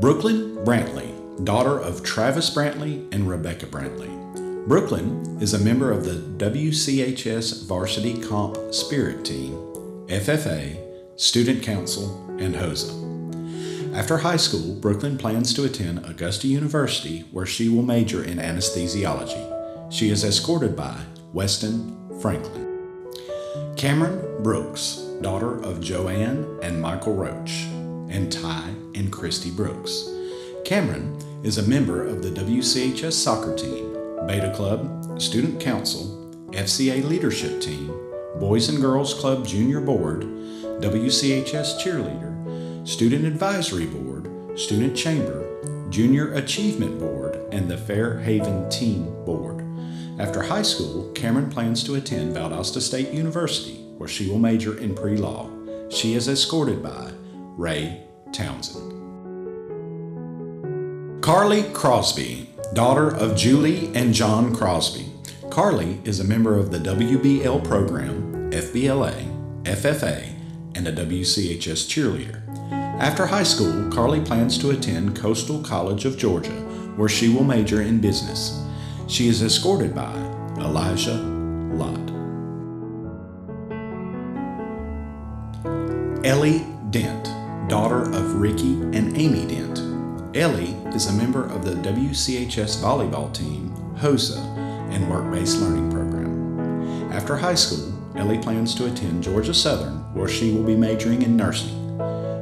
Brooklyn Brantley, daughter of Travis Brantley and Rebecca Brantley. Brooklyn is a member of the WCHS Varsity Comp Spirit Team, FFA, Student Council, and HOSA. After high school, Brooklyn plans to attend Augusta University where she will major in anesthesiology. She is escorted by Weston Franklin. Cameron Brooks, daughter of Joanne and Michael Roach, and Ty and Christy Brooks. Cameron is a member of the WCHS soccer team, Beta Club, Student Council, FCA Leadership Team, Boys and Girls Club Junior Board, WCHS Cheerleader, Student Advisory Board, Student Chamber, Junior Achievement Board, and the Fairhaven Team Board. After high school, Cameron plans to attend Valdosta State University, where she will major in pre law. She is escorted by Ray Townsend. Carly Crosby, daughter of Julie and John Crosby. Carly is a member of the WBL program, FBLA, FFA, and a WCHS cheerleader. After high school, Carly plans to attend Coastal College of Georgia, where she will major in business. She is escorted by Elijah Lott. Ellie Dent, daughter of Ricky and Amy Dent. Ellie is a member of the WCHS volleyball team, HOSA, and Work Based Learning Program. After high school, Ellie plans to attend Georgia Southern, where she will be majoring in nursing.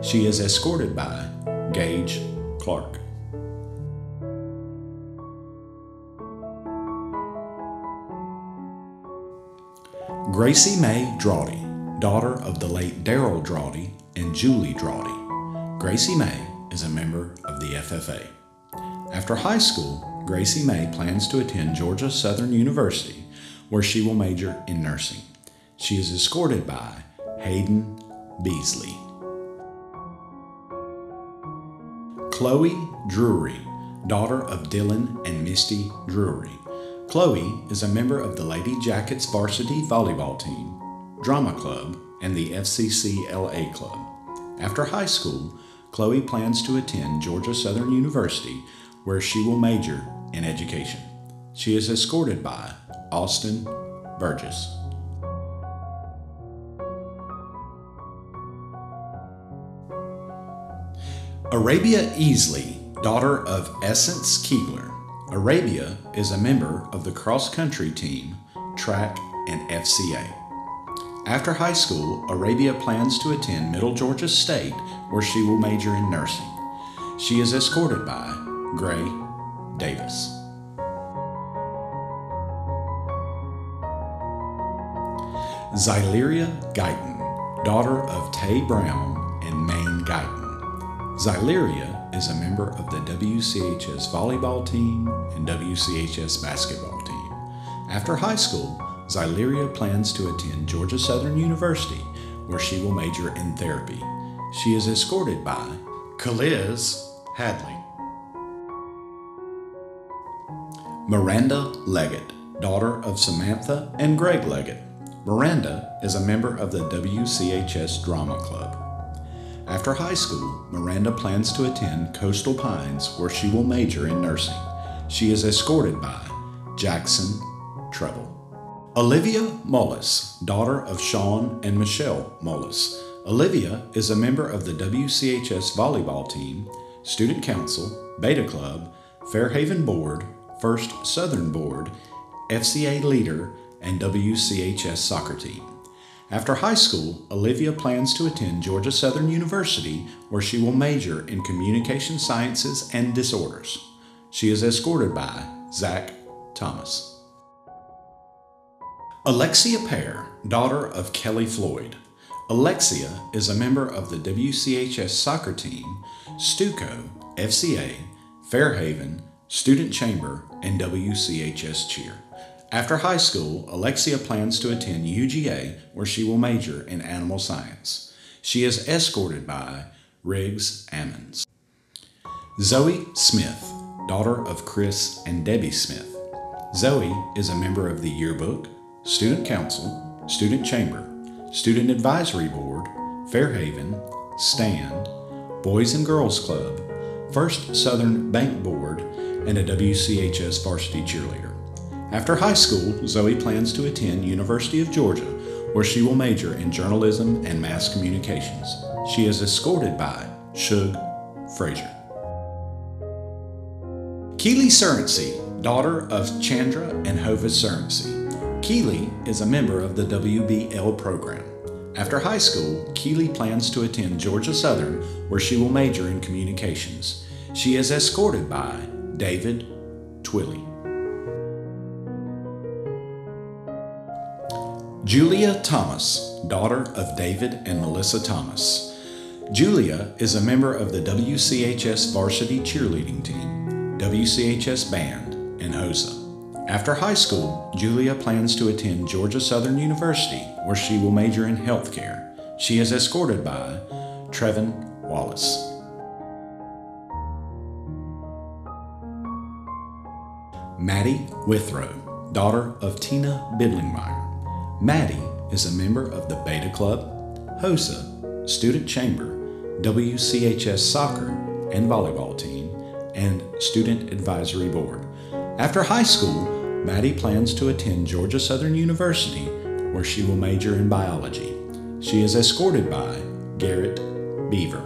She is escorted by Gage Clark. Gracie Mae Drawdy, daughter of the late Daryl Drawdy and Julie Drawdy. Gracie May is a member of the FFA. After high school, Gracie May plans to attend Georgia Southern University, where she will major in nursing. She is escorted by Hayden Beasley. Chloe Drury, daughter of Dylan and Misty Drury. Chloe is a member of the Lady Jackets varsity volleyball team, drama club, and the FCCLA club. After high school, Chloe plans to attend Georgia Southern University, where she will major in education. She is escorted by Austin Burgess. Arabia Easley, daughter of Essence Keegler. Arabia is a member of the cross country team, track, and FCA. After high school, Arabia plans to attend Middle Georgia State, where she will major in nursing. She is escorted by Gray Davis. Zyleria Guyton, daughter of Tay Brown and Maine Guyton. Zyleria is a member of the WCHS volleyball team and WCHS basketball team. After high school, Zyleria plans to attend Georgia Southern University, where she will major in therapy. She is escorted by Kaliz Hadley. Miranda Leggett, daughter of Samantha and Greg Leggett. Miranda is a member of the WCHS Drama Club. After high school, Miranda plans to attend Coastal Pines where she will major in nursing. She is escorted by Jackson Treble. Olivia Mullis, daughter of Sean and Michelle Mullis. Olivia is a member of the WCHS volleyball team, Student Council, Beta Club, Fairhaven Board, First Southern Board, FCA Leader, and WCHS soccer team. After high school, Olivia plans to attend Georgia Southern University, where she will major in communication sciences and disorders. She is escorted by Zach Thomas. Alexia Pear, daughter of Kelly Floyd. Alexia is a member of the WCHS soccer team, Stuco, FCA, Fairhaven, Student Chamber, and WCHS Cheer. After high school, Alexia plans to attend UGA where she will major in animal science. She is escorted by Riggs Ammons. Zoe Smith, daughter of Chris and Debbie Smith. Zoe is a member of the yearbook, student council, student chamber, student advisory board, Fairhaven, STAND, Boys and Girls Club, First Southern Bank Board, and a WCHS varsity cheerleader. After high school, Zoe plans to attend University of Georgia, where she will major in journalism and mass communications. She is escorted by Shug Frazier. Keely Surrency, daughter of Chandra and Hova Surrency. Keely is a member of the WBL program. After high school, Keely plans to attend Georgia Southern, where she will major in communications. She is escorted by David Twilly. Julia Thomas, daughter of David and Melissa Thomas. Julia is a member of the WCHS varsity cheerleading team, WCHS band, and HOSA. After high school, Julia plans to attend Georgia Southern University, where she will major in healthcare. She is escorted by Trevin Wallace. Maddie Withrow, daughter of Tina Bidlingmeyer. Maddie is a member of the Beta Club, HOSA, Student Chamber, WCHS Soccer and Volleyball Team, and Student Advisory Board. After high school, Maddie plans to attend Georgia Southern University, where she will major in biology. She is escorted by Garrett Beaver.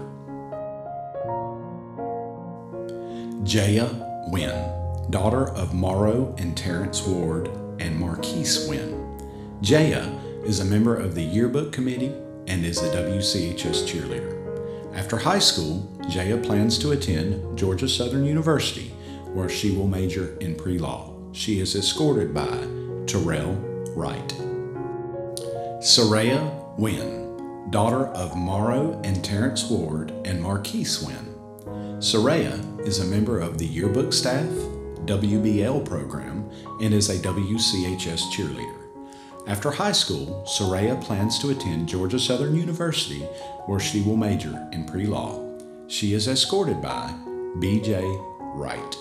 Jaya Wynn, daughter of Morrow and Terrence Ward and Marquise Wynn. Jaya is a member of the yearbook committee and is a WCHS cheerleader. After high school, Jaya plans to attend Georgia Southern University, where she will major in pre law. She is escorted by Terrell Wright. Soraya Wynn, daughter of Morrow and Terrence Ward and Marquise Wynn. Soraya is a member of the yearbook staff, WBL program, and is a WCHS cheerleader. After high school, Soraya plans to attend Georgia Southern University, where she will major in pre law. She is escorted by BJ Wright.